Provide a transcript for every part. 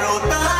रोता।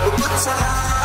have a.